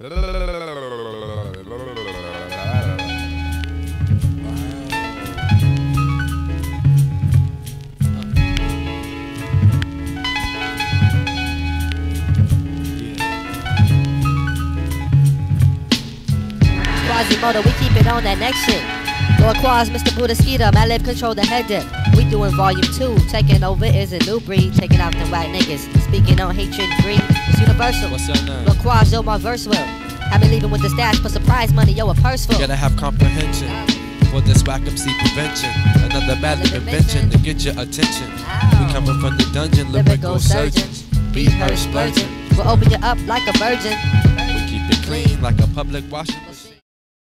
Quasimoto, we keep it on that next shit. Lord Quas, Mr. Buddha Skeeter, my lip control the head dip. We doing volume two, taking over is a new breed, taking out the whack niggas. Speaking on hatred, greed, universal. What's your name? Lord Quas, yo, my verse will. Have me leaving with the stash for surprise money, yo, a purse full. Gotta have comprehension for this whack MC prevention. Another bad invention to get your attention. Oh. We coming from the dungeon, lyrical surgeons. Beat her splurging. We'll open you up like a virgin. We keep it clean like a public washing machine.